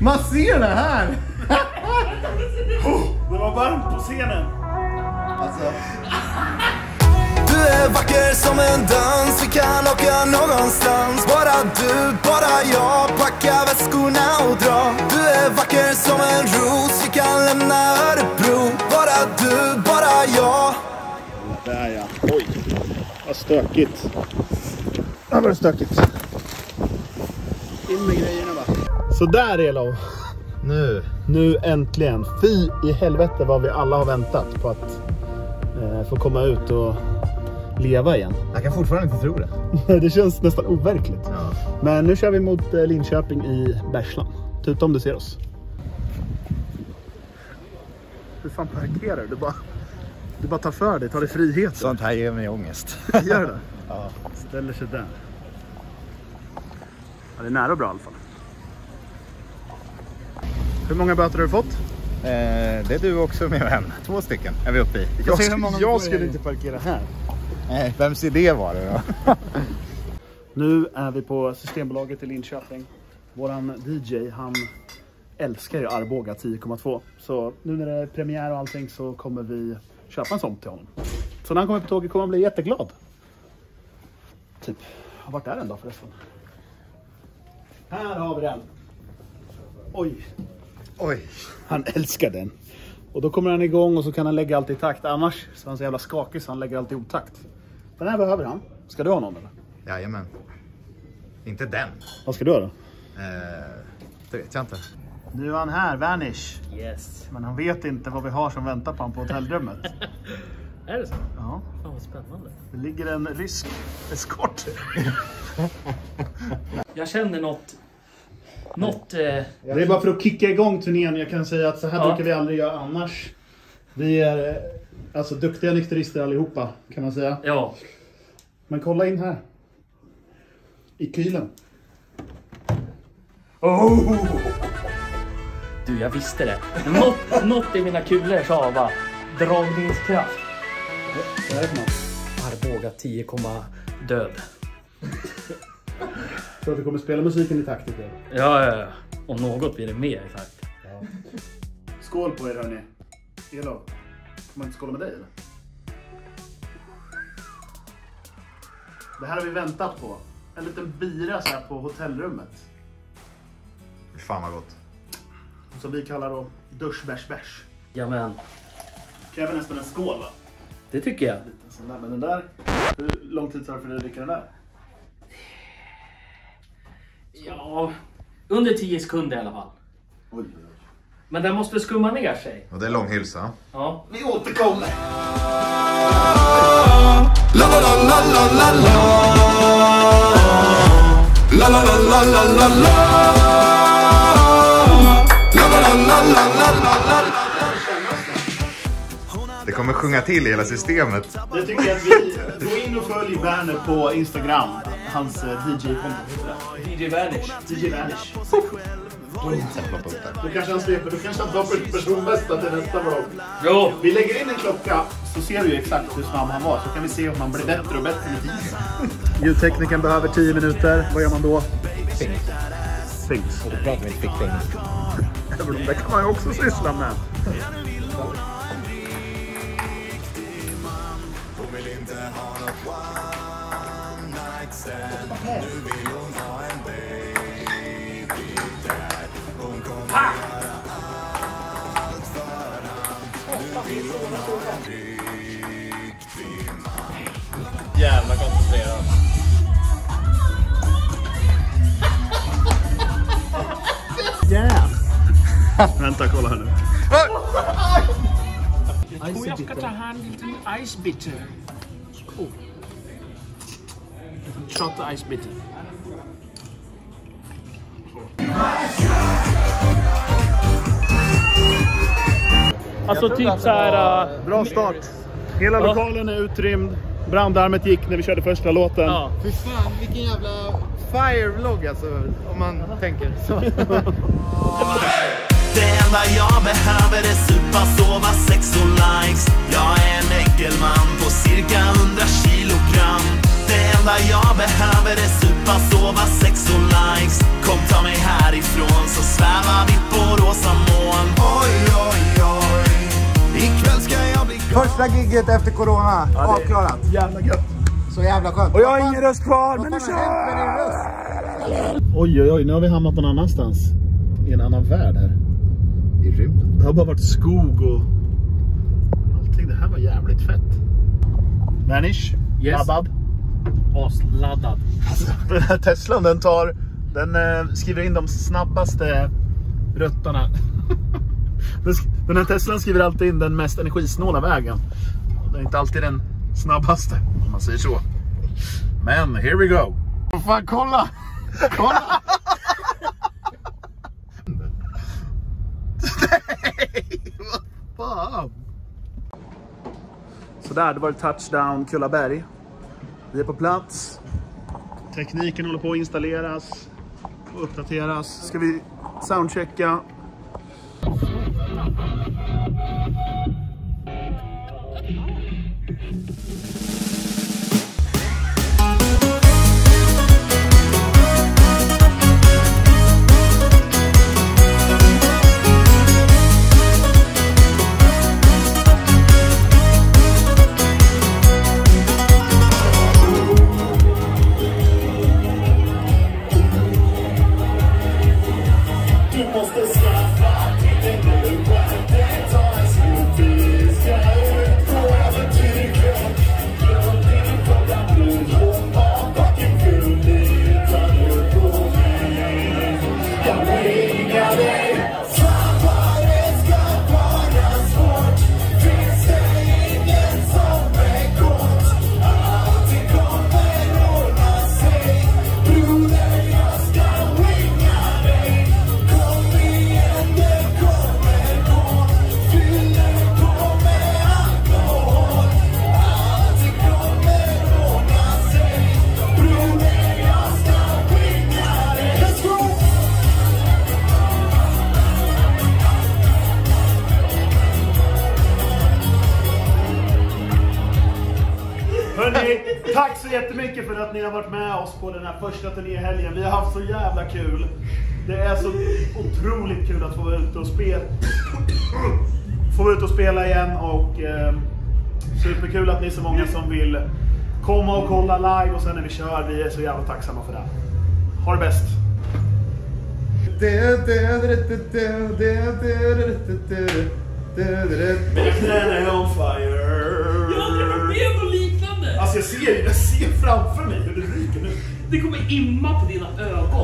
Man ser det här! Det var varmt på scenen. Alltså. Du är vacker som en dans, vi kan åka någonstans Bara du, bara jag, packa väskorna och dra Du är vacker som en ros, vi kan lämna Örebro Bara du, bara jag Där ja. Oj, vad stökigt. Där var det stökigt. In med grejerna va. Så där Elof. Nu. Nu äntligen. Fy i helvete vad vi alla har väntat på att eh, få komma ut och leva igen. Jag kan fortfarande inte tro det. Det känns nästan overkligt. Ja. Men nu kör vi mot eh, Linköping i Bergsland. Tuta om du ser oss. Hur fan parkerar du? Du bara, du bara tar för dig, tar dig frihet. Sånt här ger mig ångest. Gör det? Ja. Ställer sig där. Ja, det är nära och bra i alla fall. Hur många böter har du fått? Eh, det är du också min vän. Två stycken är vi uppe i. Många vi får jag skulle inte parkera här. Nej, vems idé var det då? Nu är vi på Systembolaget i Linköping. Våran DJ, han älskar ju Arboga 10,2. Så nu när det är premiär och allting så kommer vi köpa en sån till honom. Så när han kommer på tåget kommer han bli jätteglad. Typ. Vart är den då förresten? Här har vi den. Oj, Oj. han älskar den. Och då kommer han igång och så kan han lägga allt i takt. Annars så är han så jävla skakig så han lägger allt i otakt. Den här behöver han. Ska du ha någon eller? Jajamän. Inte den. Vad ska du ha då? Eh, det vet jag inte. Nu är han här, Vanish. Yes. Men han vet inte vad vi har som väntar på honom på hotellrummet. Är det så? Ja, Fan vad spännande. det ligger en rysk eskort. Jag känner något... Något... Eh, Det är bara för att kicka igång turnén. Jag kan säga att så här Ja. brukar vi aldrig göra annars. Vi är eh, alltså duktiga nykterister allihopa kan man säga. ja. Men kolla in här. I kylen. Oh! Du, jag visste det. Något, något i mina kulor sa bara dragningskraft. Vad är det för något? Arboga 10, död. Att du kommer spela musiken i takt ikväll? Ja, ja, ja. Om något blir det mer sagt. Skål på er hörni. Elof, får man inte skåla med dig eller? Det här har vi väntat på. En liten bira så här på hotellrummet. Fan vad gott. Som vi kallar då duschbärsbärs. Jamen, Kräver nästan en skål va? det tycker jag. Lite sån där. Men den där, hur lång tid tar det för dig att dricka den där? Ja, under 10 sekunder i alla fall. Oj, Men den måste skumma ner sig. Och det är lång hylsa. Ja. Vi återkommer! La la la la la la la La la la la la la la La la la la la la la la Det kommer sjunga till i hela systemet. Det tycker jag att vi... Gå in och följ Werner på Instagram. Hans eh, DJ-konto. DJ Vanish. DJ Vanish. Då kanske han sveper, då kanske han tar för personbästa till nästa vlogg. Jo. Vi lägger in en klocka så ser du ju exakt hur snabb han var. Så kan vi se om han blir bättre och bättre med tiden. Ljudteknikern behöver 10 minuter. Vad gör man då? Things. Då pratar vi inte fickting. Det kan man ju också syssla med. Jävla koncentrerad. Yeah! Vänta, kolla här nu. Och jag ska ta hand om en liten icebitter. Oh. Shot icebitter. Alltså typ så här. äh, Bra start. Hela Ja. lokalen är utrymd. Brandarmet gick när vi körde första låten. Ja. Fy fan vilken jävla fire-vlogg alltså. Om man tänker så. Det enda jag behöver är supa, sova, sex och likes Jag är en äckelman Första gigget efter corona, Ja, avklarat. Jävla gött. Så jävla skönt. Och jag har ingen röst kvar, men nu kör! röst? Oj, oj, oj, nu har vi hamnat någon annanstans. I en annan värld här. I rymden. Det har bara varit skog och allting. Det här var jävligt fett. Vanish, Yes. laddad. Asladdad. Den här Teslan den tar, den eh, skriver in de snabbaste ruttarna. Den här Teslan skriver alltid in den mest energisnåla vägen. Det är inte alltid den snabbaste, om man säger så. Men here we go. Fan kolla! Kolla! Vad fan? Sådär, det var touchdown Kullaberg. Vi är på plats. Tekniken håller på att installeras och uppdateras. Ska vi soundchecka. Så jättemycket för att ni har varit med oss på den här första turnéhelgen. Vi har haft så jävla kul. Det är så otroligt kul att få vara ute och spela. Få vara ute och spela igen och eh, superkul att ni är så många som vill komma och kolla live och sen när vi kör. Vi är så jävla tacksamma för det. Ha det bäst! Bättre on fire jag ser, jag ser framför mig hur det ryker nu. Det kommer imma på dina ögon.